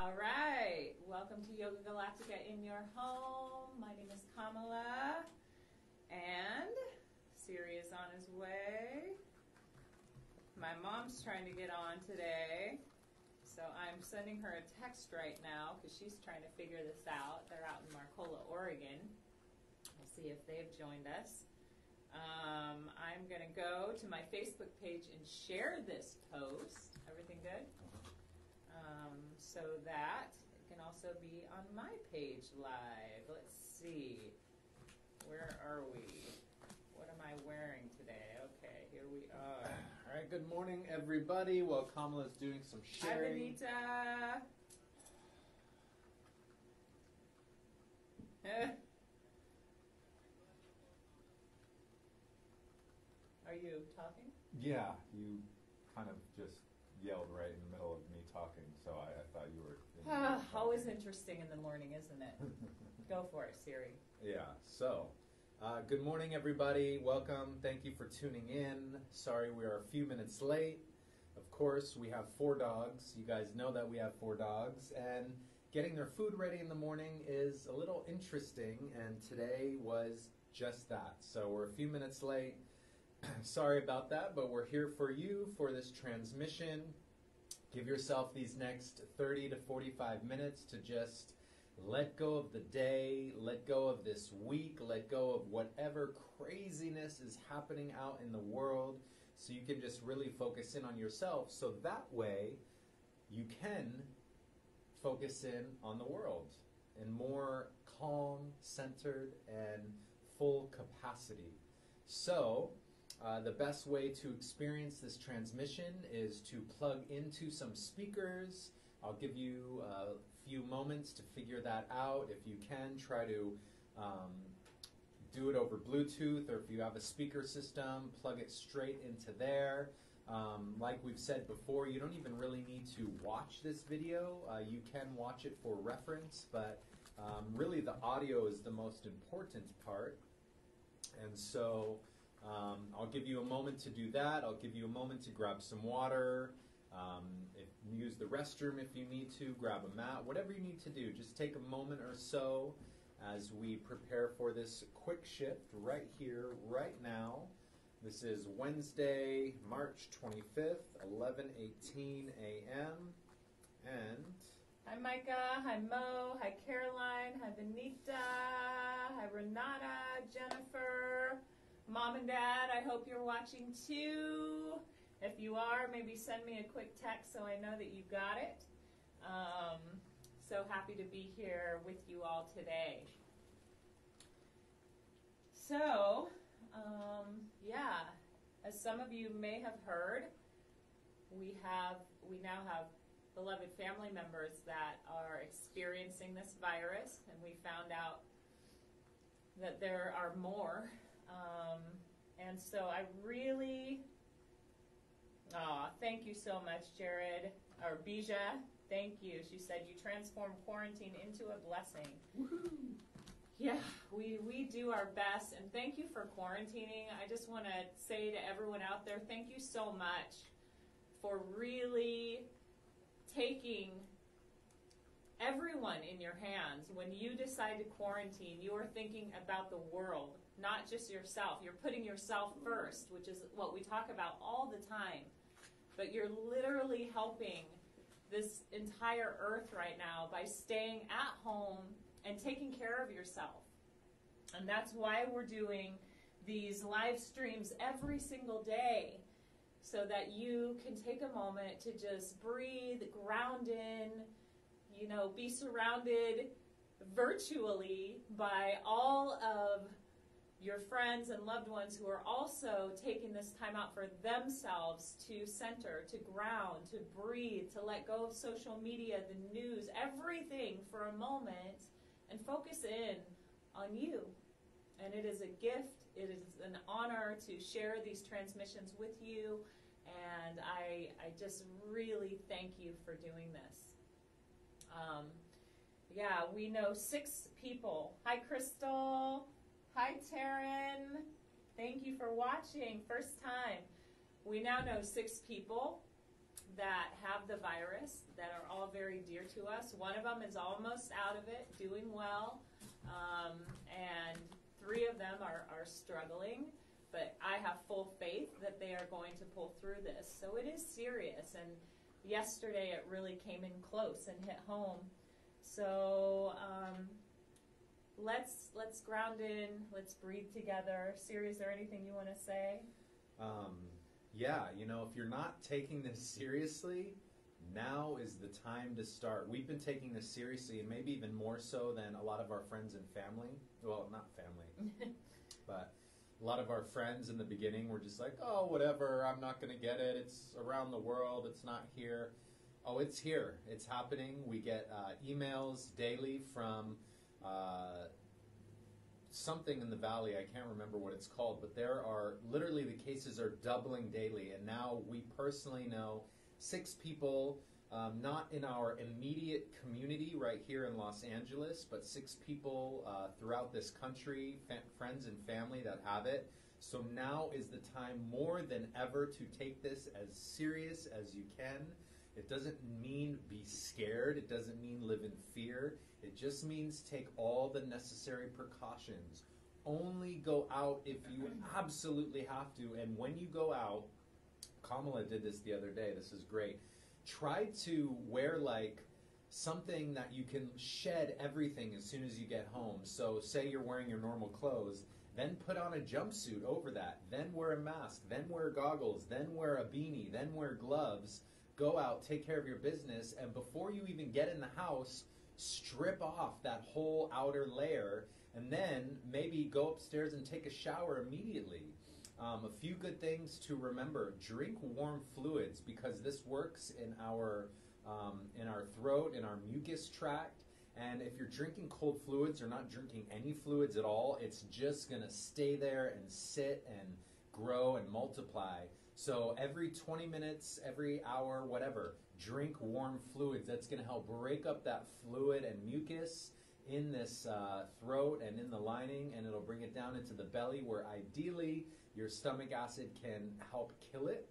All right, welcome to Yoga Galactica in your home. My name is Kamala, and Siri is on his way. My mom's trying to get on today, so I'm sending her a text right now because she's trying to figure this out. They're out in Marcola, Oregon. We'll see if they've joined us. Um, I'm going to go to my Facebook page and share this post. Everything good? Um, so that it can also be on my page live. Let's see. Where are we? What am I wearing today? Okay, here we are. All right, good morning, everybody. While Kamala's doing some sharing. Hi. Benita. Are you talking? Yeah, you kind of just yelled right in the middle of me talking, so I, I thought you were. Ah, always interesting in the morning, isn't it? Go for it, Siri. Yeah, so uh, good morning, everybody. Welcome. Thank you for tuning in. Sorry we are a few minutes late. Of course, we have four dogs. You guys know that we have four dogs, and getting their food ready in the morning is a little interesting, and today was just that. So we're a few minutes late. Sorry about that, but we're here for you for this transmission. Give yourself these next 30 to 45 minutes to just let go of the day, let go of this week, let go of whatever craziness is happening out in the world so you can just really focus in on yourself so that way you can focus in on the world in more calm, centered, and full capacity. So, uh, the best way to experience this transmission is to plug into some speakers. I'll give you a few moments to figure that out. If you can, try to um, do it over Bluetooth, or if you have a speaker system, plug it straight into there. Um, like we've said before, you don't even really need to watch this video. Uh, you can watch it for reference, but um, really the audio is the most important part. And so um, I'll give you a moment to do that. I'll give you a moment to grab some water. Um, if, use the restroom if you need to. Grab a mat. Whatever you need to do. Just take a moment or so as we prepare for this quick shift right here, right now. This is Wednesday, March 25th, 11:18 a.m. And Hi, Micah. Hi, Mo. Hi, Caroline. Hi, Benita. Hi, Renata. Jennifer. Mom and Dad, I hope you're watching too. If you are, maybe send me a quick text so I know that you got it. Um, so happy to be here with you all today. So, um, yeah, as some of you may have heard, we have we now have beloved family members that are experiencing this virus, and we found out that there are more. Um, and so I really, aw, thank you so much, Jared, or Bija. Thank you. She said you transform quarantine into a blessing. Yeah, we, we do our best, and thank you for quarantining. I just want to say to everyone out there, thank you so much for really taking everyone in your hands. When you decide to quarantine, you are thinking about the world, not just yourself. You're putting yourself first, which is what we talk about all the time. But you're literally helping this entire earth right now by staying at home and taking care of yourself. And that's why we're doing these live streams every single day so that you can take a moment to just breathe, ground in, you know, be surrounded virtually by all of your friends and loved ones who are also taking this time out for themselves to center, to ground, to breathe, to let go of social media, the news, everything for a moment and focus in on you. And it is a gift, it is an honor to share these transmissions with you. And I, I just really thank you for doing this. Um, yeah, we know six people. Hi, Crystal. Hi, Taryn. Thank you for watching. First time. We now know six people that have the virus that are all very dear to us. One of them is almost out of it, doing well, um, and three of them are, are struggling. But I have full faith that they are going to pull through this. So it is serious. And yesterday it really came in close and hit home. So um, let's let's ground in. Let's breathe together. Siri, is there anything you want to say? Um, yeah, you know, if you're not taking this seriously, now is the time to start. We've been taking this seriously, and maybe even more so than a lot of our friends and family. Well, not family, but a lot of our friends in the beginning were just like, oh, whatever, I'm not going to get it. It's around the world, it's not here. Oh, it's here. It's happening. We get uh, emails daily from uh, something in the valley. I can't remember what it's called, but there are literally the cases are doubling daily. And now we personally know six people, um, not in our immediate community right here in Los Angeles, but six people uh, throughout this country, fa- friends and family that have it. So now is the time more than ever to take this as serious as you can. It doesn't mean be scared. It doesn't mean live in fear. It just means take all the necessary precautions. Only go out if you absolutely have to. And when you go out, Kamala did this the other day. This is great. Try to wear like something that you can shed everything as soon as you get home. So, say you're wearing your normal clothes, then put on a jumpsuit over that, then wear a mask, then wear goggles, then wear a beanie, then wear gloves. Go out, take care of your business, and before you even get in the house, strip off that whole outer layer, and then maybe go upstairs and take a shower immediately. Um, a few good things to remember: drink warm fluids because this works in our um, in our throat, in our mucus tract. And if you're drinking cold fluids or not drinking any fluids at all, it's just gonna stay there and sit and grow and multiply. So every 20 minutes, every hour, whatever, drink warm fluids. That's gonna help break up that fluid and mucus in this uh, throat and in the lining, and it'll bring it down into the belly, where ideally your stomach acid can help kill it.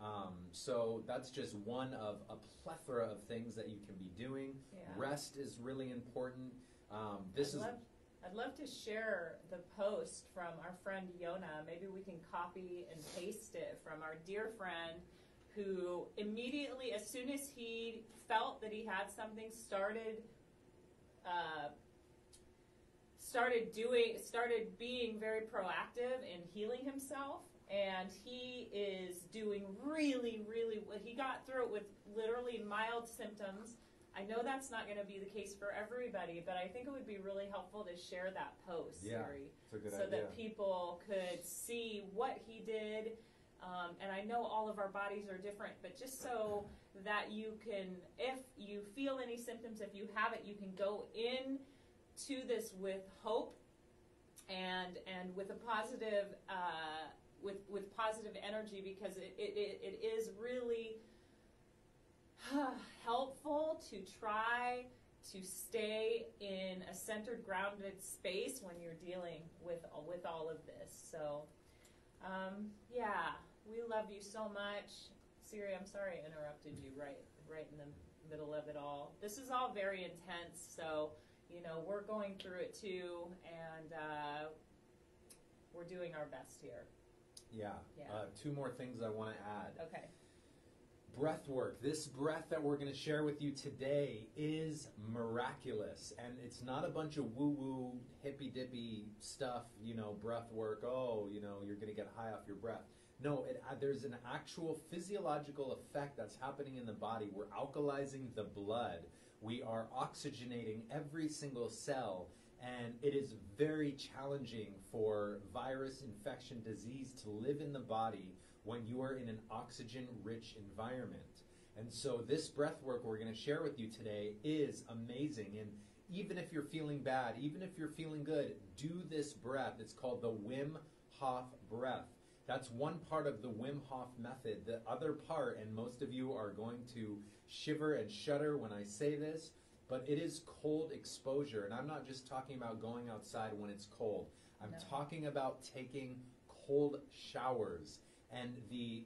Um, so that's just one of a plethora of things that you can be doing. Yeah. Rest is really important. Um, this I'd is love, I'd love to share the post from our friend Yona. Maybe we can copy and paste it from our dear friend who immediately, as soon as he felt that he had something, started uh, started doing started being very proactive in healing himself and he is doing really really well he got through it with literally mild symptoms i know that's not going to be the case for everybody but i think it would be really helpful to share that post Yeah. Siri, It's a good so idea. that people could see what he did um, and i know all of our bodies are different but just so that you can if you feel any symptoms if you have it you can go in to this with hope and and with a positive uh, with with positive energy because it, it, it is really helpful to try to stay in a centered grounded space when you're dealing with with all of this so um, yeah we love you so much Siri I'm sorry I interrupted you right right in the middle of it all this is all very intense so you know, we're going through it too, and uh, we're doing our best here. yeah. Yeah. Uh, two more things I want to add. Okay. Breath work. This breath that we're going to share with you today is miraculous. And it's not a bunch of woo woo, hippy dippy stuff, you know, breath work. Oh, you know, you're going to get high off your breath. No, it, uh, there's an actual physiological effect that's happening in the body. We're alkalizing the blood, we are oxygenating every single cell. And it is very challenging for virus, infection, disease to live in the body when you are in an oxygen rich environment. And so, this breath work we're going to share with you today is amazing. And even if you're feeling bad, even if you're feeling good, do this breath. It's called the Wim Hof breath. That's one part of the Wim Hof method. The other part, and most of you are going to shiver and shudder when I say this, but it is cold exposure. And I'm not just talking about going outside when it's cold, I'm No. talking about taking cold showers. And the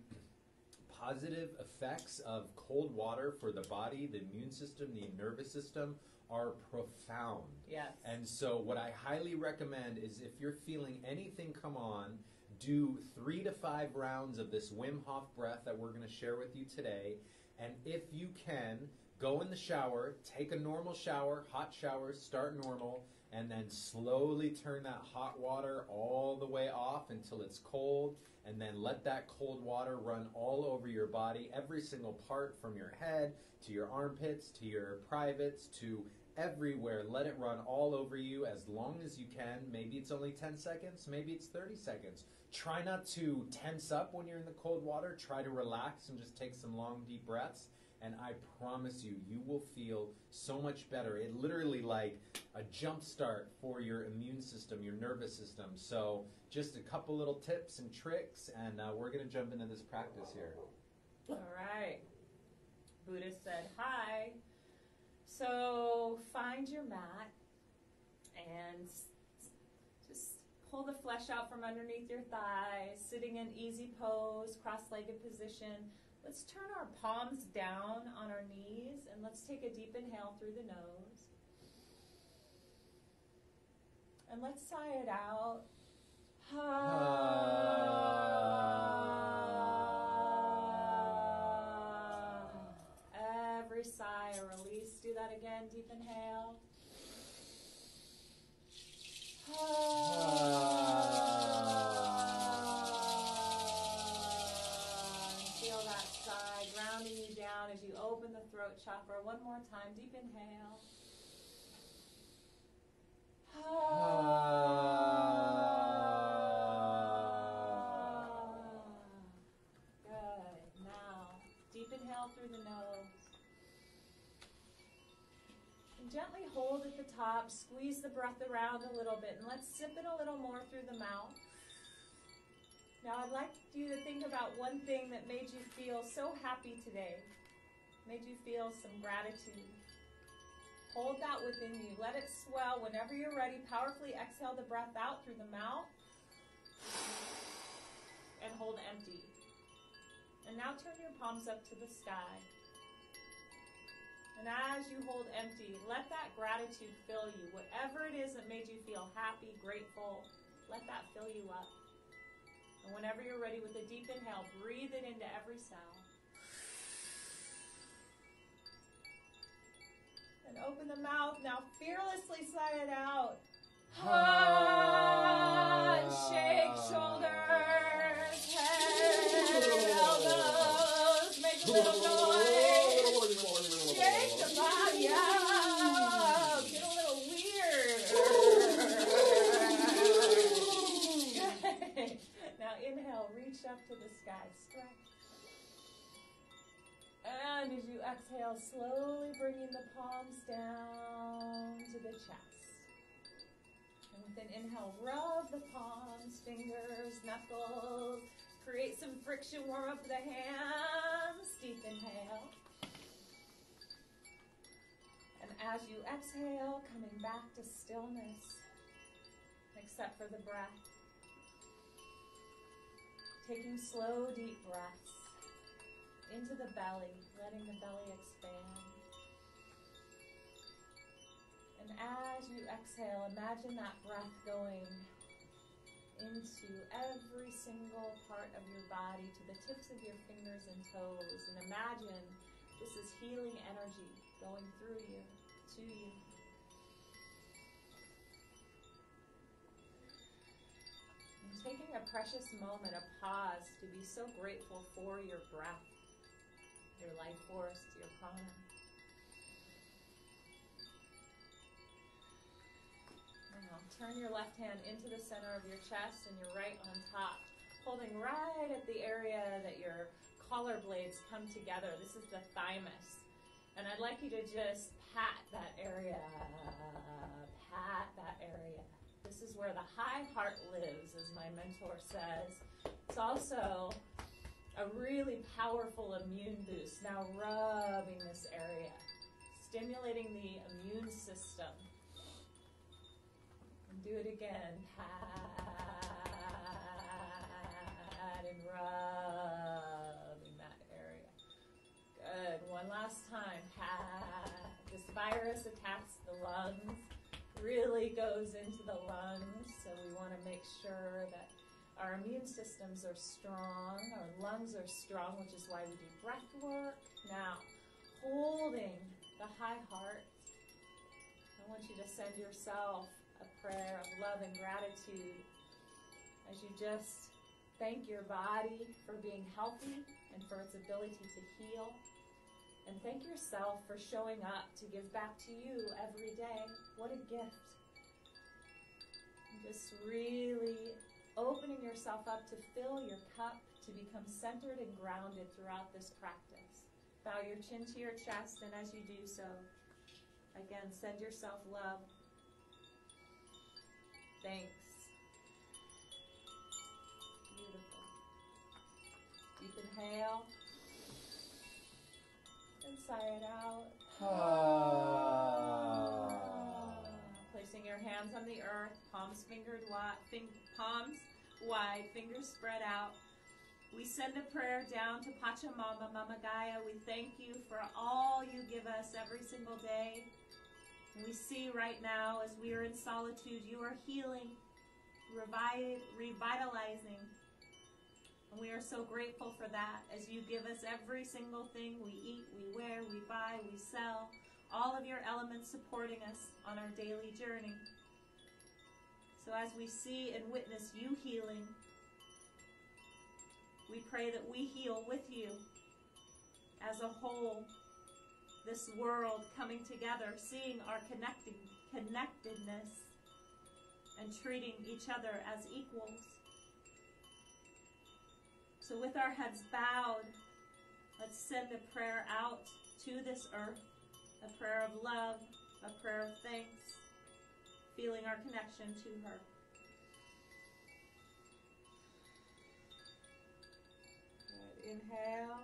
positive effects of cold water for the body, the immune system, the nervous system are profound. Yes. And so, what I highly recommend is if you're feeling anything come on, do three to five rounds of this Wim Hof breath that we're going to share with you today. And if you can, go in the shower, take a normal shower, hot shower, start normal, and then slowly turn that hot water all the way off until it's cold. And then let that cold water run all over your body, every single part from your head to your armpits to your privates to everywhere. Let it run all over you as long as you can. Maybe it's only 10 seconds, maybe it's 30 seconds. Try not to tense up when you're in the cold water. Try to relax and just take some long, deep breaths. And I promise you, you will feel so much better. It literally like a jump start for your immune system, your nervous system. So, just a couple little tips and tricks, and uh, we're going to jump into this practice here. All right. Buddha said hi. So find your mat and just pull the flesh out from underneath your thighs, sitting in easy pose, cross legged position. Let's turn our palms down on our knees and let's take a deep inhale through the nose. And let's sigh it out. Every sigh a release. Do that again. Deep inhale. Chakra. One more time. Deep inhale. Good. Now, deep inhale through the nose. And gently hold at the top. Squeeze the breath around a little bit. And let's sip it a little more through the mouth. Now, I'd like you to think about one thing that made you feel so happy today, made you feel some gratitude. Hold that within you. Let it swell. Whenever you're ready, powerfully exhale the breath out through the mouth and hold empty. And now turn your palms up to the sky. And as you hold empty, let that gratitude fill you. Whatever it is that made you feel happy, grateful, let that fill you up. And whenever you're ready with a deep inhale, breathe it into every cell. And open the mouth. Now fearlessly sigh it out. Ah, and shake shoulders, head, elbows. Make a little noise. Shake the body out. Get a little weird. Good. Now inhale, reach up to the sky, stretch. And as you exhale, slowly bringing the palms down to the chest. And with an inhale, rub the palms, fingers, knuckles. Create some friction, warm up the hands. Deep inhale. And as you exhale, coming back to stillness, except for the breath. Taking slow, deep breaths into the belly, letting the belly expand. And as you exhale, imagine that breath going into every single part of your body, to the tips of your fingers and toes. And imagine this is healing energy going through you, to you. And taking a precious moment, a pause to be so grateful for your breath, your life force, your prana. Now turn your left hand into the center of your chest and your right on top, holding right at the area that your collar blades come together. This is the thymus. And I'd like you to just pat that area, pat that area. This is where the high heart lives, as my mentor says. It's also a really powerful immune boost. Now, rubbing this area, stimulating the immune system. And do it again. Pat and rubbing that area. Good. One last time. Ha. This virus attacks the lungs, really goes into the lungs, so we want to make sure that our immune systems are strong, our lungs are strong, which is why we do breath work. Now, holding the high heart, I want you to send yourself a prayer of love and gratitude as you just thank your body for being healthy and for its ability to heal. And thank yourself for showing up to give back to you every day. What a gift. Just really opening yourself up to fill your cup, to become centered and grounded throughout this practice. Bow your chin to your chest, and as you do so, again, send yourself love. Thanks. Beautiful. Deep inhale. And sigh it out. Ah. Placing your hands on the earth, palms fingered wide, fing, palms wide, fingers spread out. We send a prayer down to Pachamama, Mama Gaia. We thank you for all you give us every single day. We see right now as we are in solitude, you are healing, revi- revitalizing. And we are so grateful for that as you give us every single thing we eat, we wear, we buy, we sell, all of your elements supporting us on our daily journey. So as we see and witness you healing, we pray that we heal with you as a whole. This world coming together, seeing our connecting connectedness and treating each other as equals. So with our heads bowed, let's send a prayer out to this earth, a prayer of love, a prayer of thanks, feeling our connection to her. Good. Inhale.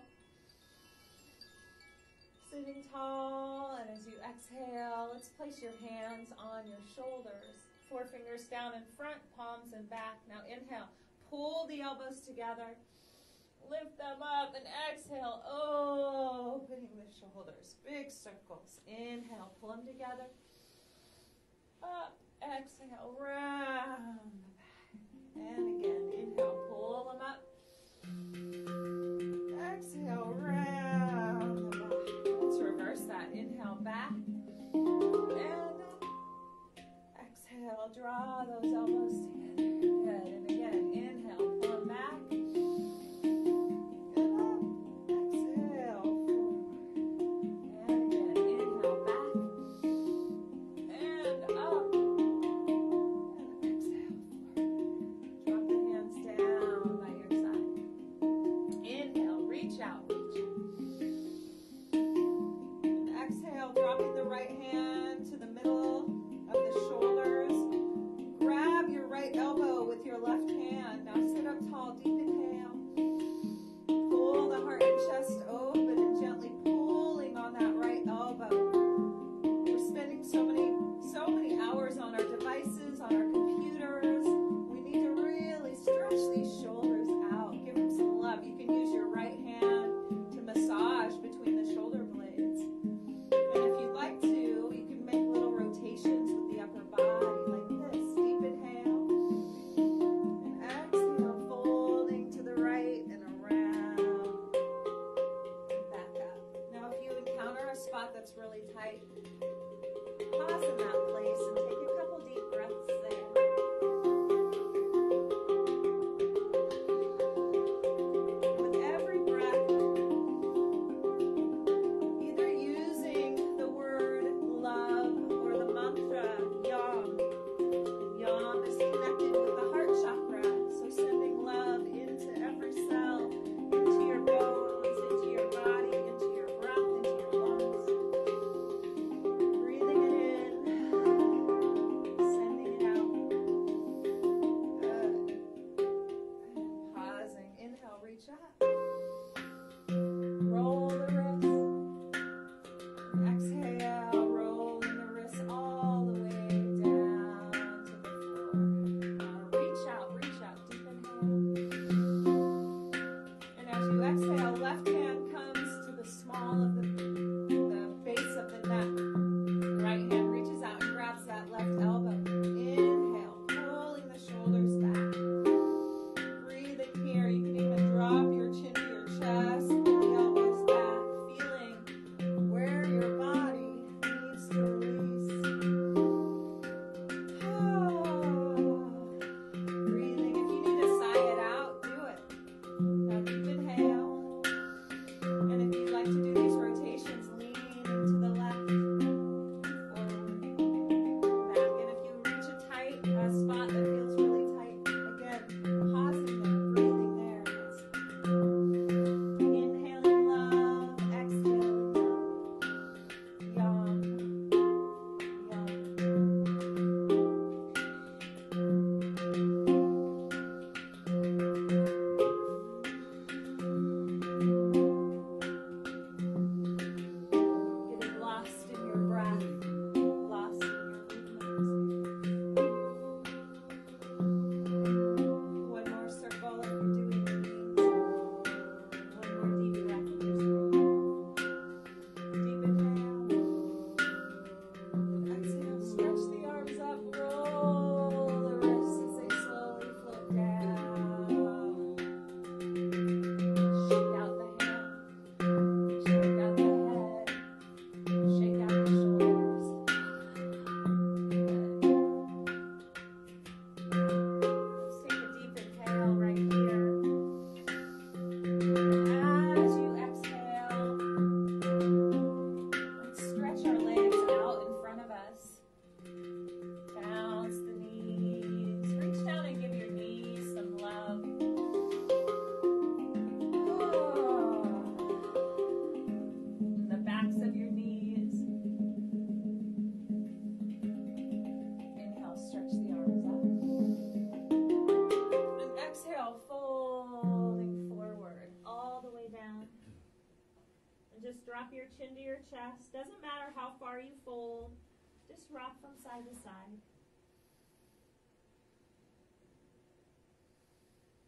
Sitting tall, and as you exhale, let's place your hands on your shoulders. Four fingers down in front, palms in back. Now inhale. Pull the elbows together. Lift them up and exhale. oh, Opening the shoulders. Big circles. Inhale. Pull them together. Up. Exhale. Round the back. And again. Inhale. Pull them up. Exhale. Round the back. Let's reverse that. Inhale. Back. And. Exhale. Draw those elbows together.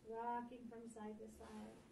rocking from side to side.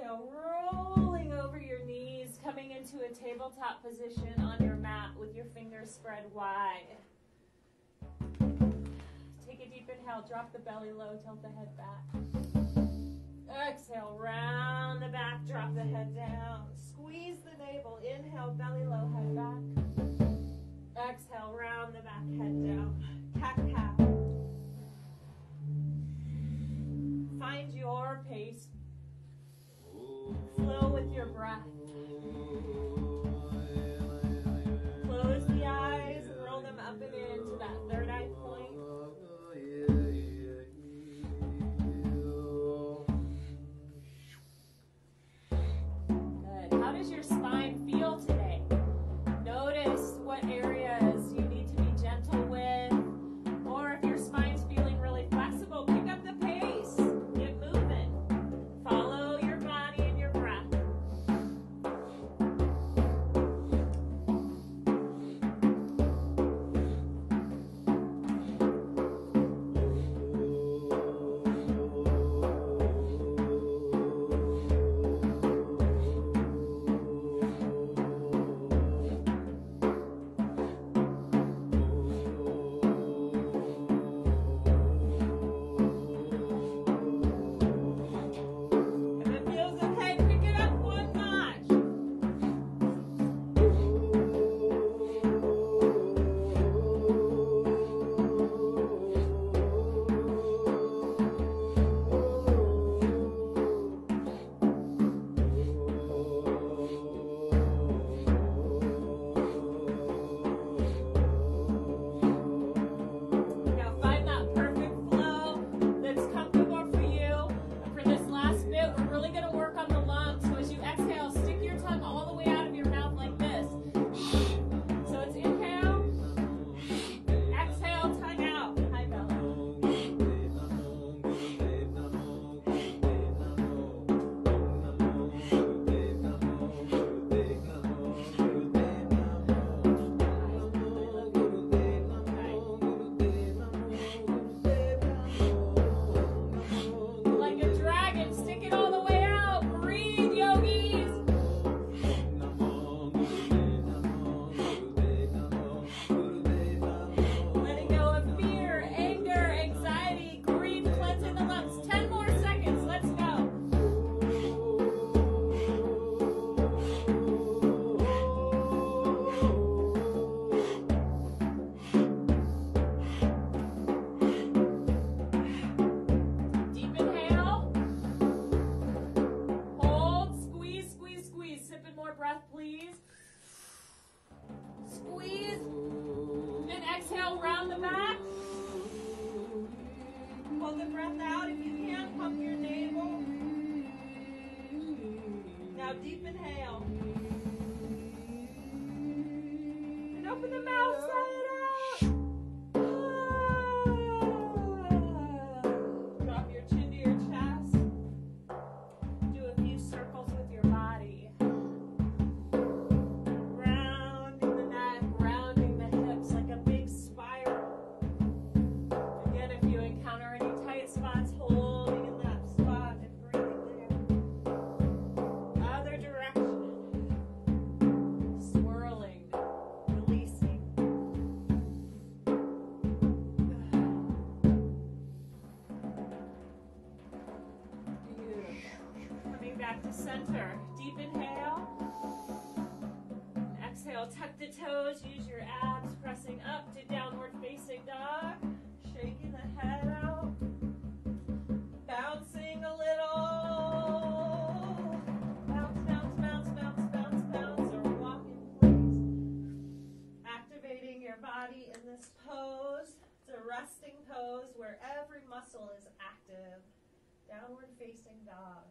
exhale, rolling over your knees, coming into a tabletop position on your mat with your fingers spread wide. Take a deep inhale, drop the belly low, tilt the head back. Exhale, round the back, drop the head down. Squeeze the navel, inhale, belly low, head back. Exhale, round the back, head down. Cat-cow. Find your pace flow with your breath. the breath out. If you can, pump your navel. Now deep inhale. And open the mouth. Toes, use your abs, pressing up to downward facing dog. Shaking the head out. Bouncing a little. Bounce, bounce, bounce, bounce, bounce, bounce, or walk in place. Activating your body in this pose. It's a resting pose where every muscle is active. Downward facing dog.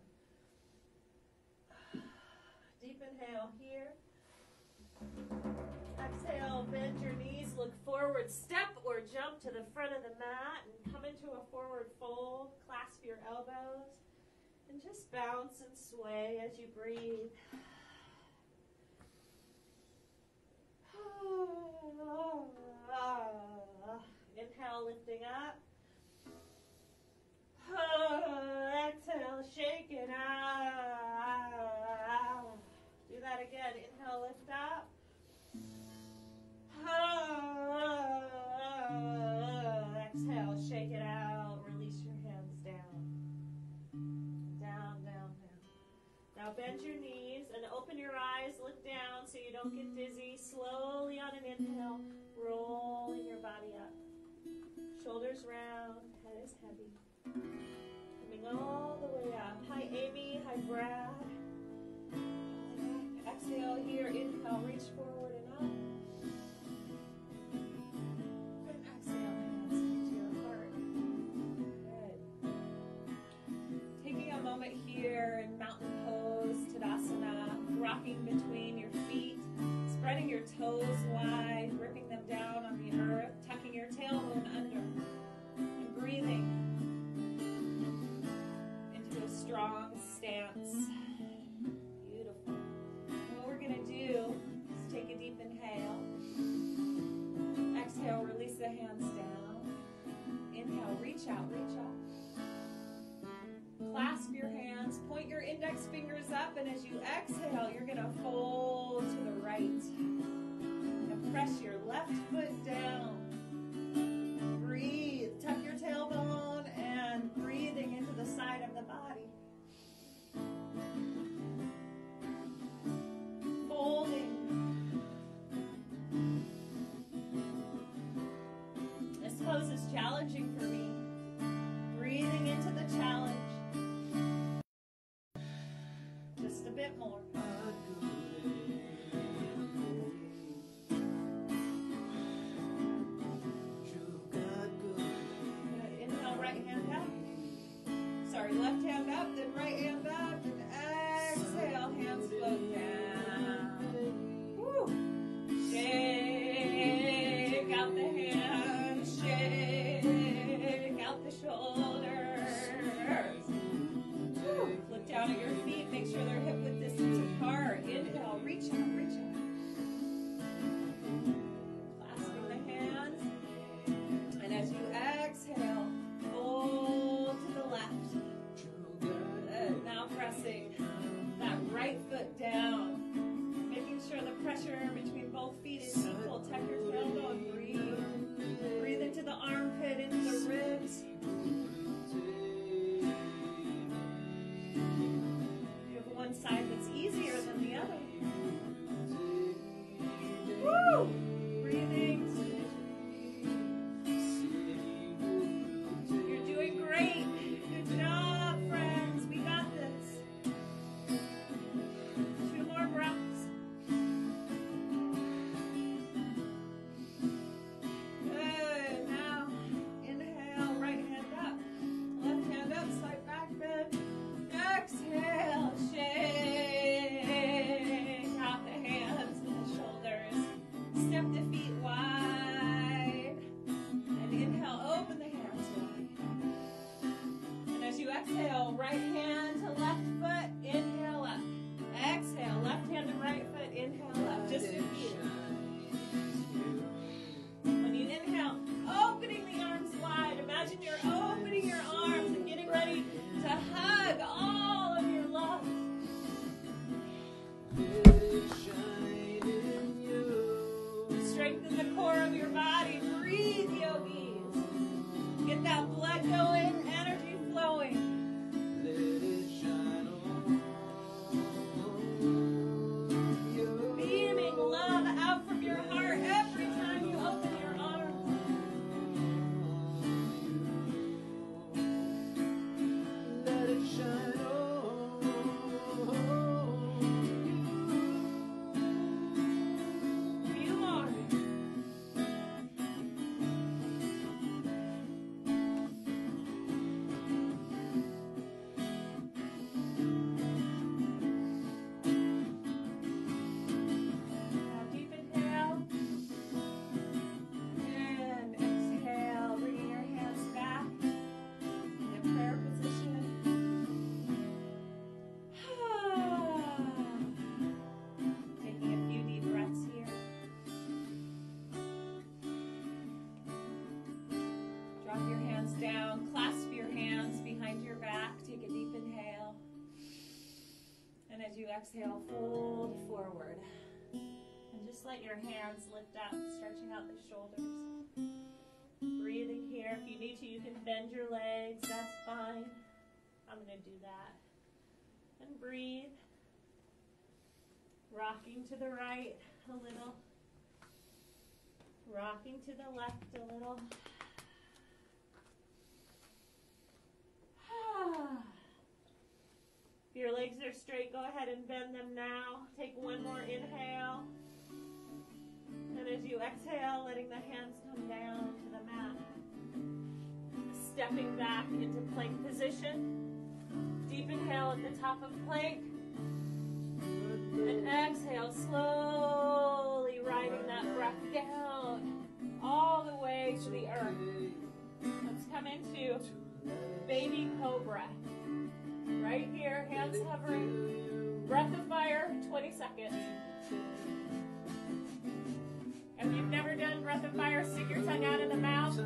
Deep inhale here. Exhale, bend your knees, look forward, step or jump to the front of the mat and come into a forward fold. Clasp your elbows and just bounce and sway as you breathe. Inhale, lifting up. Exhale, shaking out. Do that again. Inhale, lift up. Exhale, shake it out. Release your hands down. Down, down, down. Now bend your knees and open your eyes. Look down so you don't get dizzy. Slowly on an inhale, rolling your body up. Shoulders round, head is heavy. Coming all the way up. Hi, Amy. Hi, Brad. Exhale here. Inhale, reach forward rocking between your feet, spreading your toes wide, gripping them down on the earth, tucking your tailbone under, and breathing into a strong stance. Beautiful. What we're going to do is take a deep inhale. Exhale, release the hands down. Inhale, reach out, reach out. Clasp your hands, point your index fingers up, and as you exhale, you're going to fold to the right. And press your left foot down. Breathe. Tuck your tailbone exhale, fold forward. And just let your hands lift up, stretching out the shoulders. Breathing here. If you need to, you can bend your legs. That's fine. I'm going to do that. And breathe. Rocking to the right a little. Rocking to the left a little. Ah. Your legs are straight, go ahead and bend them now. Take one more inhale. And as you exhale, letting the hands come down to the mat. Stepping back into plank position. Deep inhale at the top of plank. And exhale, slowly riding that breath down all the way to the earth. Let's come into baby cobra. Right here, hands hovering. Breath of fire, 20 seconds. If you've never done breath of fire, stick your tongue out of the mouth.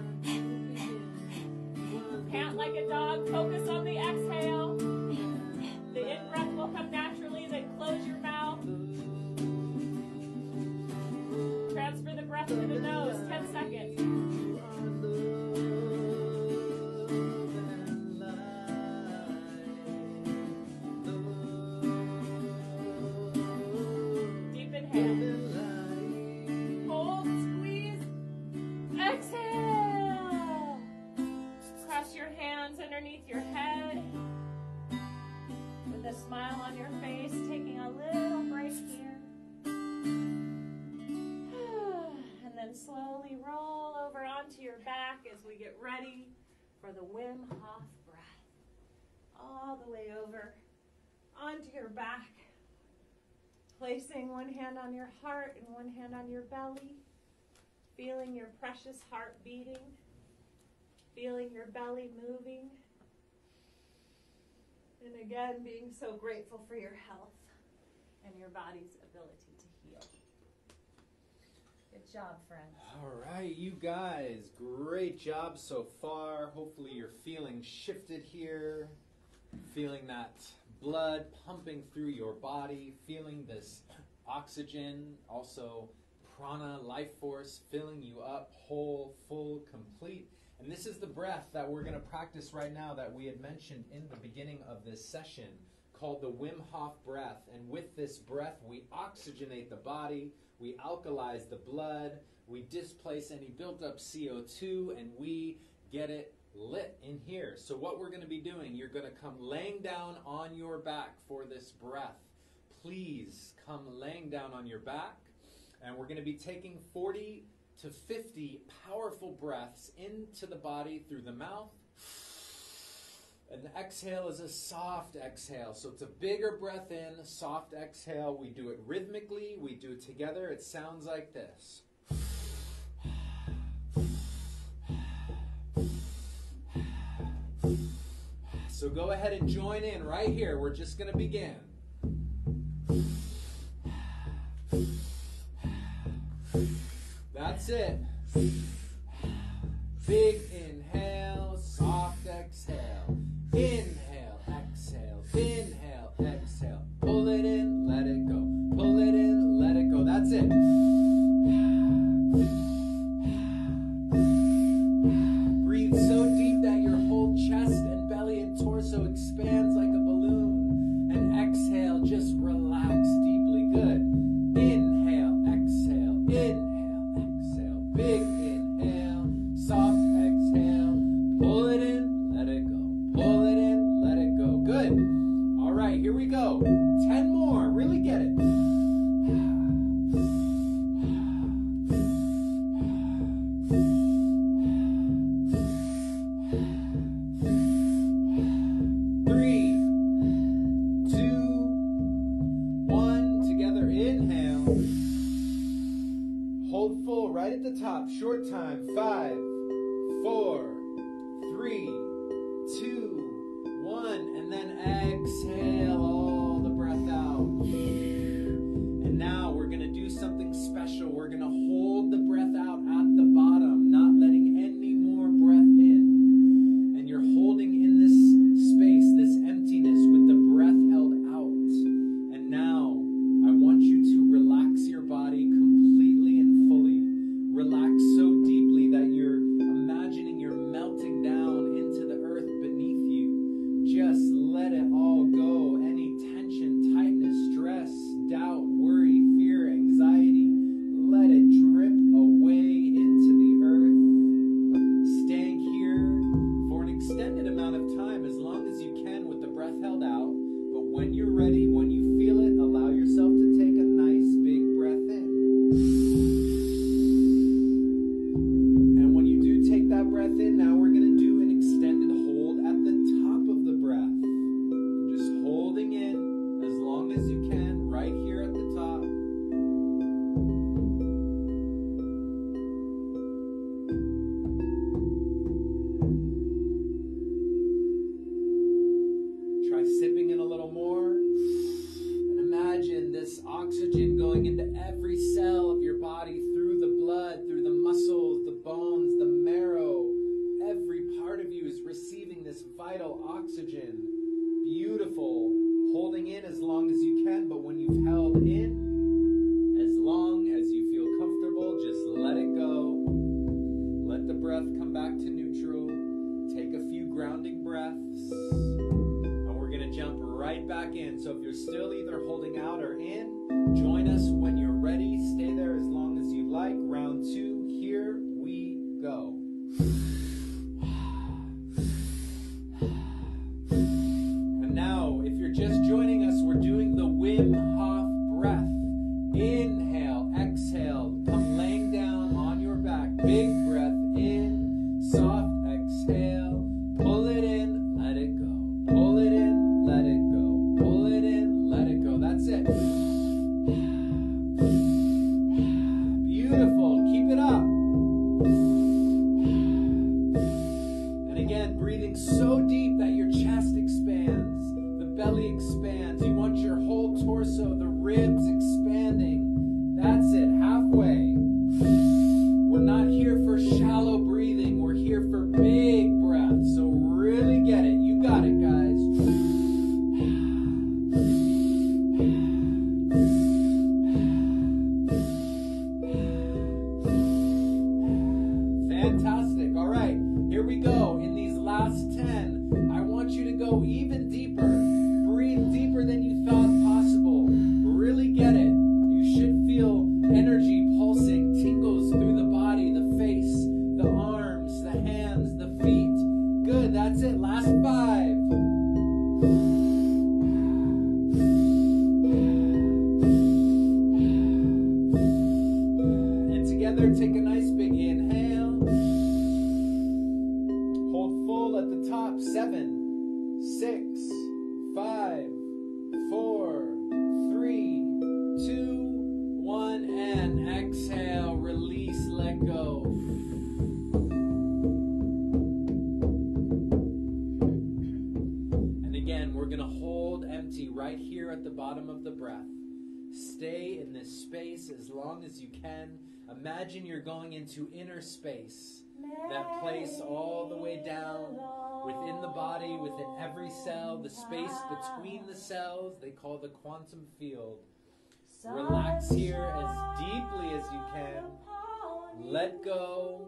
Pant like a dog. Focus on the exhale. The in breath will come naturally, then close your mouth. The Wim Hof breath. All the way over onto your back. Placing one hand on your heart and one hand on your belly. Feeling your precious heart beating. Feeling your belly moving. And again, being so grateful for your health and your body's ability job, friends. All right, you guys, great job so far. Hopefully, you're feeling shifted here, feeling that blood pumping through your body, feeling this oxygen, also prana, life force, filling you up whole, full, complete. And this is the breath that we're going to practice right now that we had mentioned in the beginning of this session called the Wim Hof breath. And with this breath, we oxygenate the body, we alkalize the blood, we displace any built up CO2, and we get it lit in here. So, what we're going to be doing, you're going to come laying down on your back for this breath. Please come laying down on your back, and we're going to be taking 40 to 50 powerful breaths into the body through the mouth. And exhale is a soft exhale. So it's a bigger breath in, soft exhale. We do it rhythmically, we do it together. It sounds like this. So go ahead and join in right here. We're just going to begin. That's it. Big inhale, long as you can. Imagine you're going into inner space, that place all the way down within the body, within every cell, the space between the cells, they call the quantum field. Relax here as deeply as you can. Let go,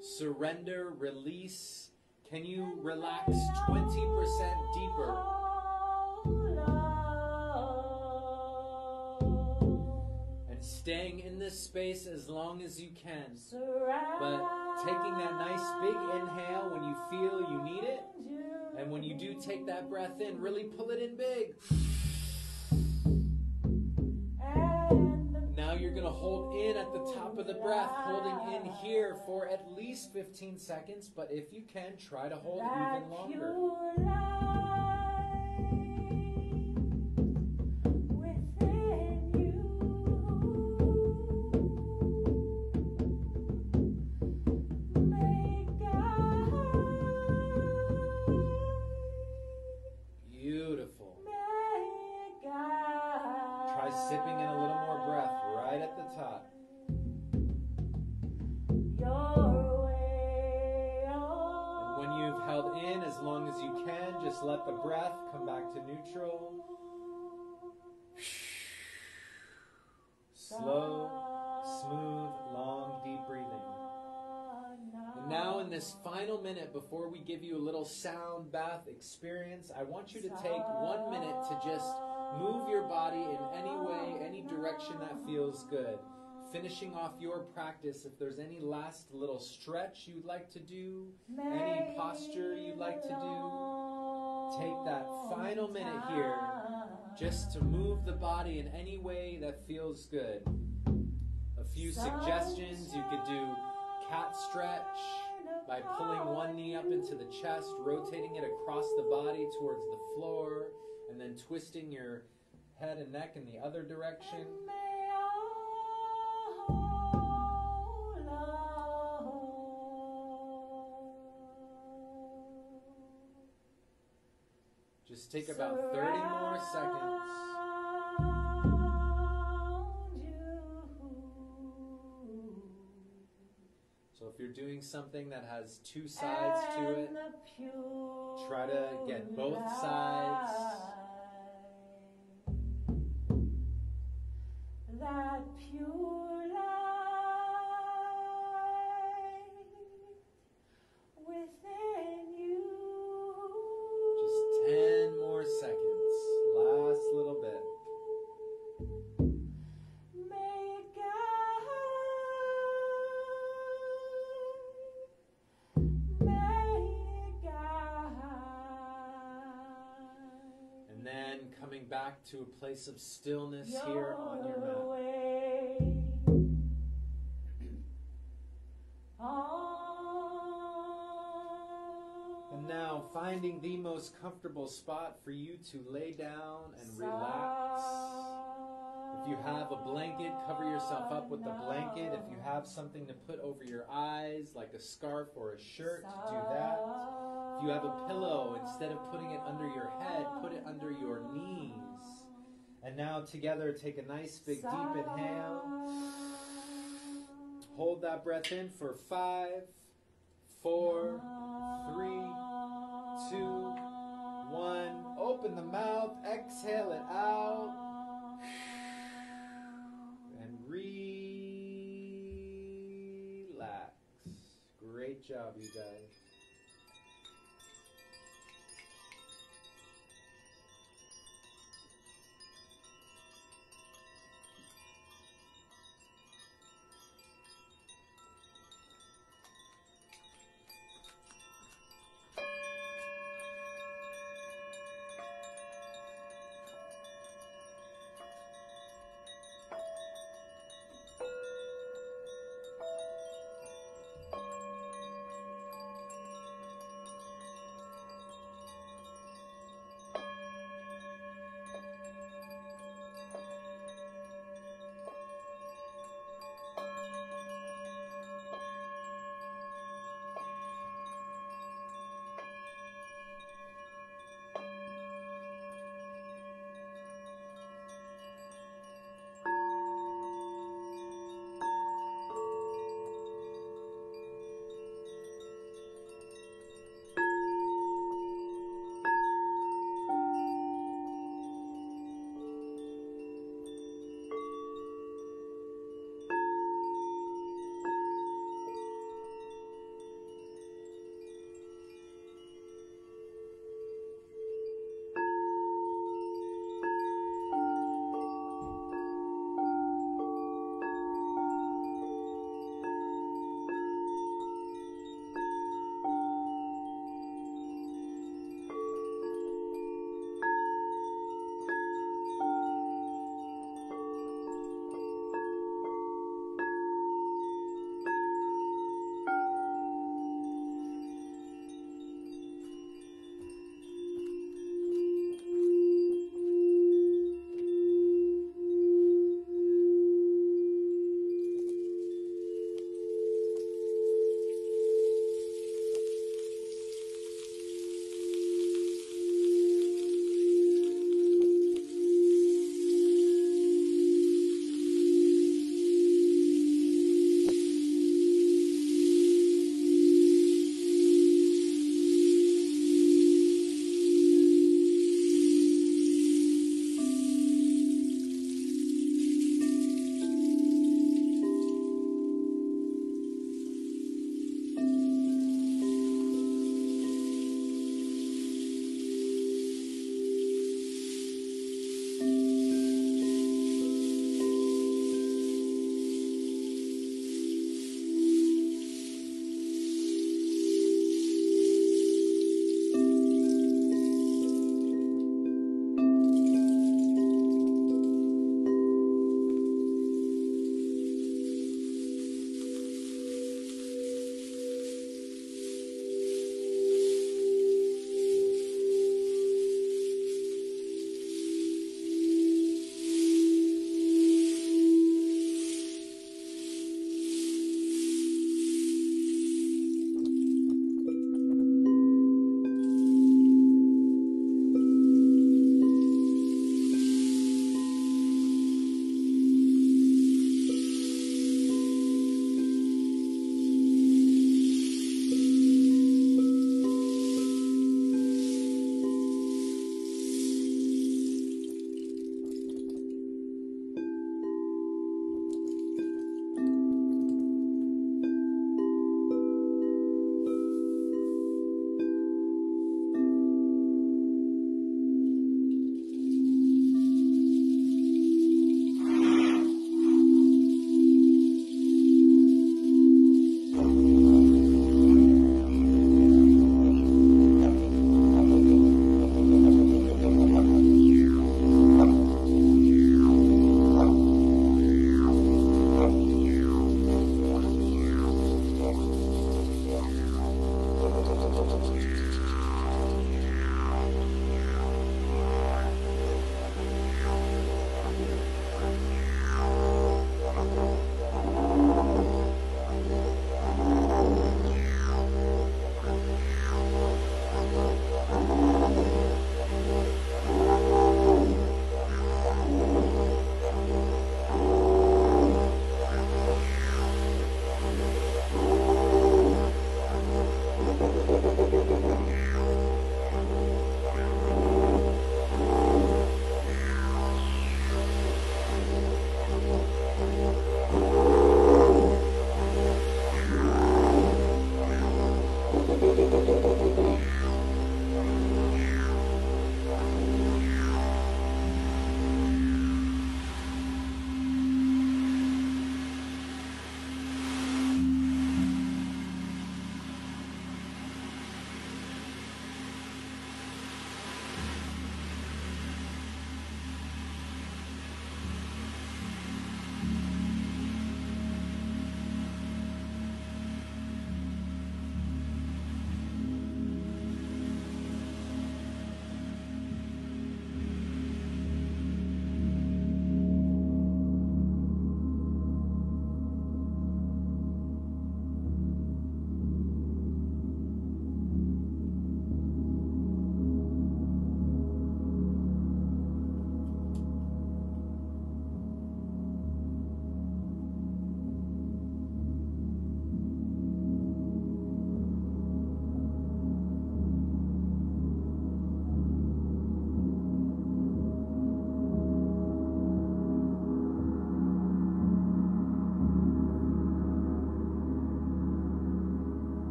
surrender, release. Can you relax 20% deeper? Staying in this space as long as you can. But taking that nice big inhale when you feel you need it. And when you do take that breath in, really pull it in big. Now you're going to hold in at the top of the breath, holding in here for at least 15 seconds. But if you can, try to hold even longer. Minute before we give you a little sound bath experience, I want you to take one minute to just move your body in any way, any direction that feels good. Finishing off your practice, if there's any last little stretch you'd like to do, any posture you'd like to do, take that final minute here just to move the body in any way that feels good. A few suggestions you could do cat stretch by pulling one knee up into the chest, rotating it across the body towards the floor, and then twisting your head and neck in the other direction. Just take about 30 more seconds. You're doing something that has two sides to it, try to get both sides. That pure back to a place of stillness here on your mat. And now finding the most comfortable spot for you to lay down and relax. If you have a blanket, cover yourself up with the blanket. If you have something to put over your eyes, like a scarf or a shirt, do that. If you have a pillow, instead of putting it under your head, put it under your knees. And now together, take a nice big deep inhale. Hold that breath in for five, four, three, two, one. Open the mouth, exhale it out, and relax. Great job, you guys.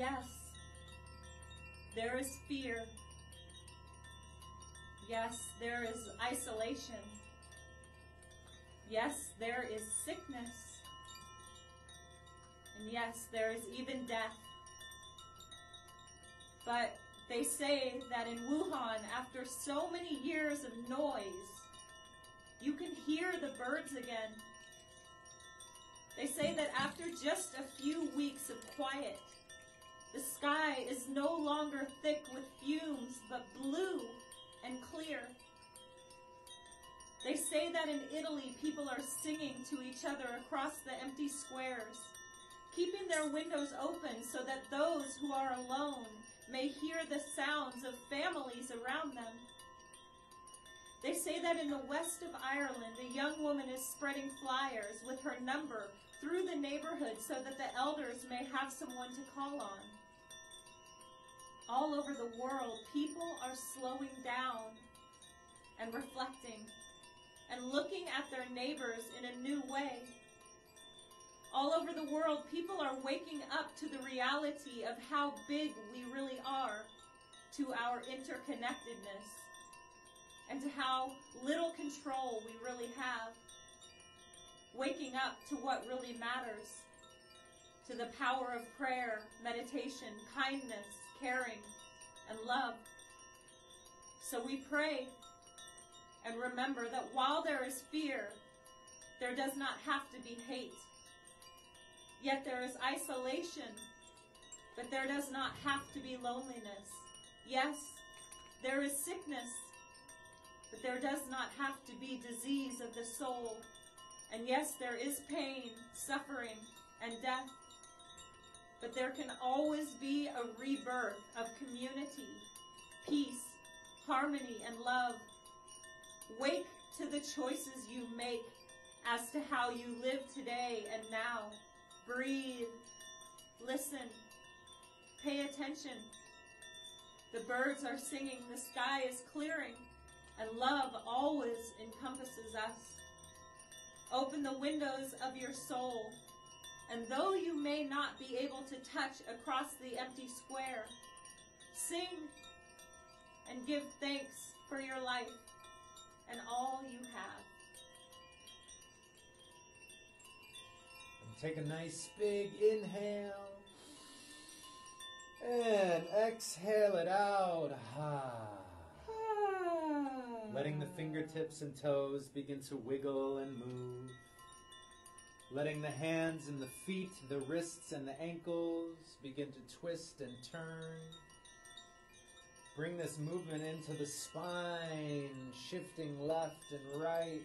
Yes, there is fear. Yes, there is isolation. Yes, there is sickness. And yes, there is even death. But they say that in Wuhan, after so many years of noise, you can hear the birds again. They say that after just a few weeks of quiet, the sky is no longer thick with fumes, but blue and clear. They say that in Italy, people are singing to each other across the empty squares, keeping their windows open so that those who are alone may hear the sounds of families around them. They say that in the west of Ireland, a young woman is spreading flyers with her number through the neighborhood so that the elders may have someone to call on. All over the world, people are slowing down and reflecting and looking at their neighbors in a new way. All over the world, people are waking up to the reality of how big we really are to our interconnectedness and to how little control we really have. Waking up to what really matters, to the power of prayer, meditation, kindness, caring, and love. So we pray and remember that while there is fear, there does not have to be hate. Yet there is isolation, but there does not have to be loneliness. Yes, there is sickness, but there does not have to be disease of the soul. And yes, there is pain, suffering, and death. But there can always be a rebirth of community, peace, harmony, and love. Wake to the choices you make as to how you live today and now. Breathe. Listen. Pay attention. The birds are singing, the sky is clearing, and love always encompasses us. Open the windows of your soul, and though you may not be able to touch across the empty square, sing and give thanks for your life and all you have. And take a nice big inhale. And exhale it out. Ah. Letting the fingertips and toes begin to wiggle and move. Letting the hands and the feet, the wrists and the ankles begin to twist and turn. Bring this movement into the spine, shifting left and right.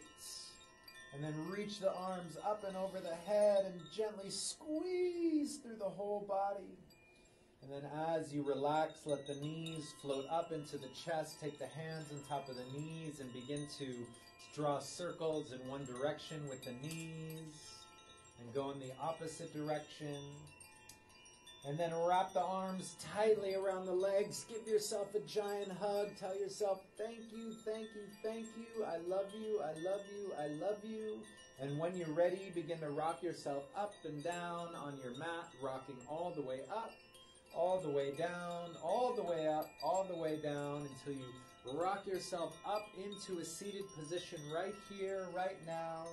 And then reach the arms up and over the head and gently squeeze through the whole body. And then as you relax, let the knees float up into the chest. Take the hands on top of the knees and begin to draw circles in one direction with the knees and go in the opposite direction. And then wrap the arms tightly around the legs. Give yourself a giant hug. Tell yourself, thank you, thank you, thank you. I love you, I love you, I love you. And when you're ready, begin to rock yourself up and down on your mat, rocking all the way up, all the way down, all the way up, all the way down until you rock yourself up into a seated position right here, right now.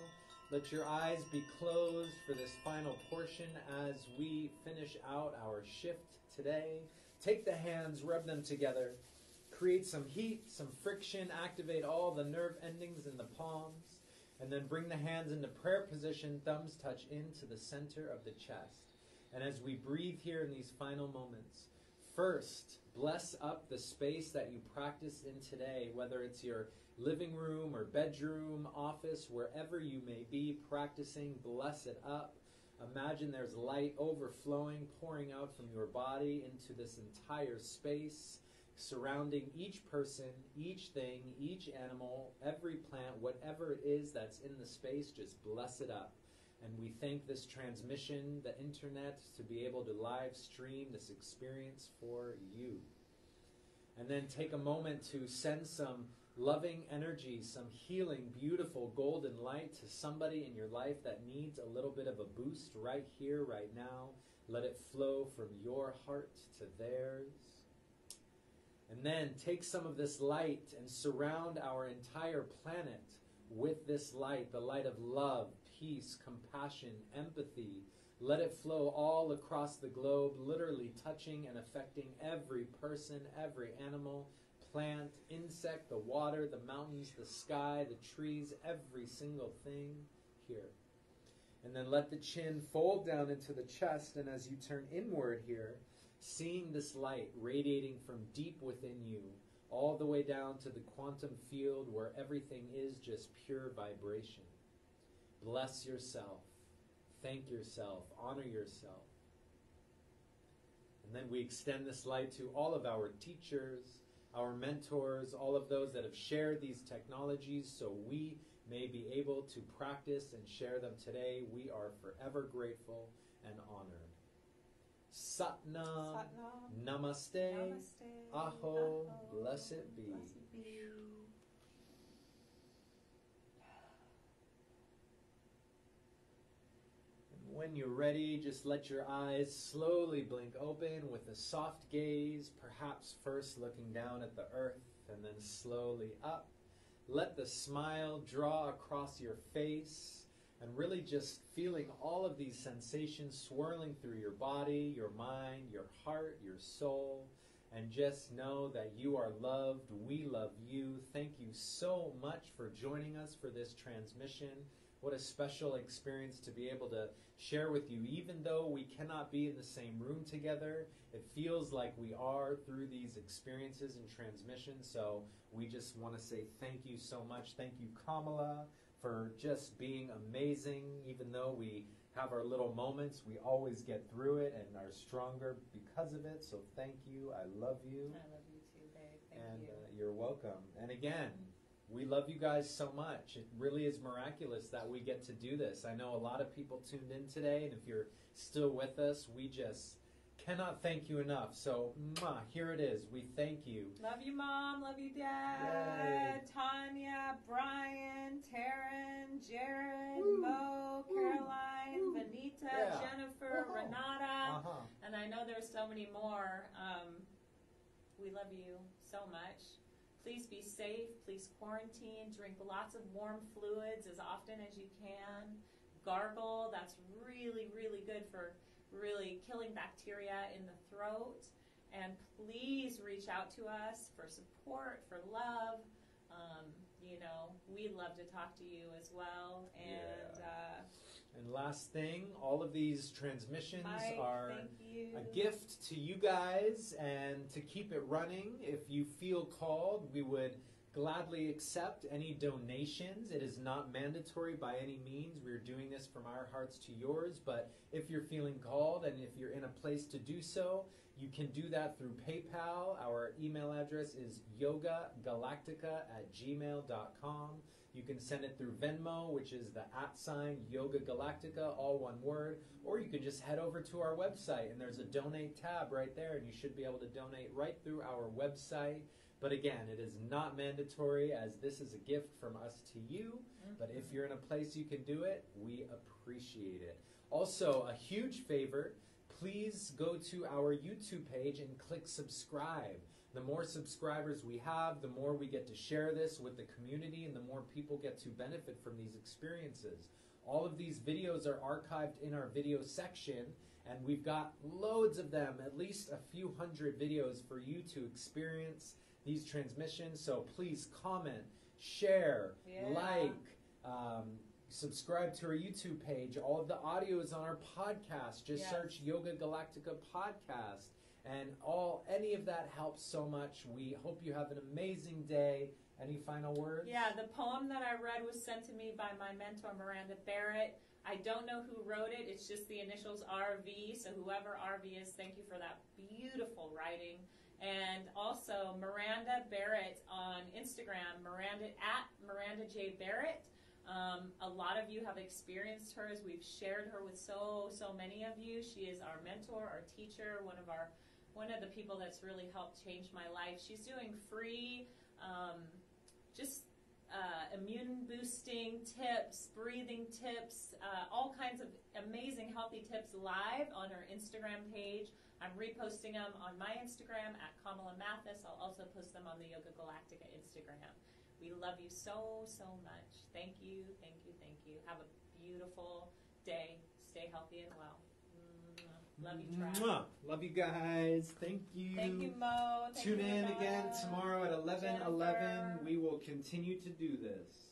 Let your eyes be closed for this final portion as we finish out our shift today. Take the hands, rub them together, create some heat, some friction, activate all the nerve endings in the palms, and then bring the hands into prayer position, thumbs touch into the center of the chest. And as we breathe here in these final moments, first, bless up the space that you practice in today, whether it's your living room or bedroom, office, wherever you may be practicing, bless it up. Imagine there's light overflowing, pouring out from your body into this entire space, surrounding each person, each thing, each animal, every plant, whatever it is that's in the space, just bless it up. And we thank this transmission, the internet, to be able to live stream this experience for you. And then take a moment to send some loving energy, some healing, beautiful golden light to somebody in your life that needs a little bit of a boost right here, right now. Let it flow from your heart to theirs. And then take some of this light and surround our entire planet with this light the light of love, peace, compassion, empathy. Let it flow all across the globe, literally touching and affecting every person, every animal, plant, insect, the water, the mountains, the sky, the trees, every single thing here. And then let the chin fold down into the chest, and as you turn inward here, seeing this light radiating from deep within you, all the way down to the quantum field where everything is just pure vibration. Bless yourself, thank yourself, honor yourself. And then we extend this light to all of our teachers, our mentors, all of those that have shared these technologies so we may be able to practice and share them today. We are forever grateful and honored. Satnam. Namaste, Namaste. Aho, blessed be. Blessed be. When you're ready, just let your eyes slowly blink open with a soft gaze, perhaps first looking down at the earth and then slowly up. Let the smile draw across your face and really just feeling all of these sensations swirling through your body, your mind, your heart, your soul. And just know that you are loved. We love you. Thank you so much for joining us for this transmission. What a special experience to be able to share with you. Even though we cannot be in the same room together, it feels like we are through these experiences and transmissions. So we just want to say thank you so much. Thank you, Kamala, for just being amazing. Even though we have our little moments, we always get through it and are stronger because of it. So thank you. I love you. I love you too, babe. Thank and you. Uh, you're welcome. And again, we love you guys so much. It really is miraculous that we get to do this. I know a lot of people tuned in today, and if you're still with us, we just cannot thank you enough. So, mwah, here it is. We thank you. Love you, Mom. Love you, Dad. Tanya, Brian, Taryn, Jared, Woo. Mo, Woo. Caroline, Woo. Vanita, Yeah. Jennifer, Uh-huh. Renata. Uh-huh. And I know there's so many more. Um, we love you so much. Please be safe. Please quarantine. Drink lots of warm fluids as often as you can. Gargle. That's really, really good for really killing bacteria in the throat. And please reach out to us for support, for love. Um, you know, we love to talk to you as well. And Yeah. And last thing, all of these transmissions are a gift to you guys and to keep it running if you feel called we would gladly accept any donations. It is not mandatory by any means. We're doing this from our hearts to yours but if you're feeling called and if you're in a place to do so you can do that through paypal. Our email address is yogagalactica at gmail.com you can send it through venmo which is the at sign yoga galactica all one word. Or you can just head over to our website and there's a donate tab right there and you should be able to donate right through our website. But again it is not mandatory as this is a gift from us to you. Mm-hmm. But if you're in a place you can do it we appreciate it. Also a huge favor please go to our youtube page and click subscribe the more subscribers we have the more we get to share this with the community and the more people get to benefit from these experiences all of these videos are archived in our video section, and we've got loads of them, at least a few hundred videos for you to experience these transmissions. So please comment, share, Yeah. like, um, subscribe to our YouTube page. All of the audio is on our podcast. Just Yes. search Yoga Galactica Podcast. And all any of that helps so much. We hope you have an amazing day. Any final words? Yeah, the poem that I read was sent to me by my mentor, Miranda Barrett. I don't know who wrote it. It's just the initials RV. So whoever RV is, thank you for that beautiful writing. And also Miranda Barrett on Instagram, Miranda at Miranda J Barrett. Um, a lot of you have experienced her as we've shared her with so so many of you. She is our mentor, our teacher, one of our one of the people that's really helped change my life. She's doing free. Um, just uh, immune boosting tips, breathing tips, uh, all kinds of amazing healthy tips live on her Instagram page. I'm reposting them on my Instagram at Kamala Mathis. I'll also post them on the Yoga Galactica Instagram. We love you so, so much. Thank you, thank you, thank you. Have a beautiful day. Stay healthy and well. Love you, Trav. Love you guys. Thank you. Thank you, Mo. Thank Tune you, in Rebecca. again tomorrow at 11 Jennifer. 11. We will continue to do this.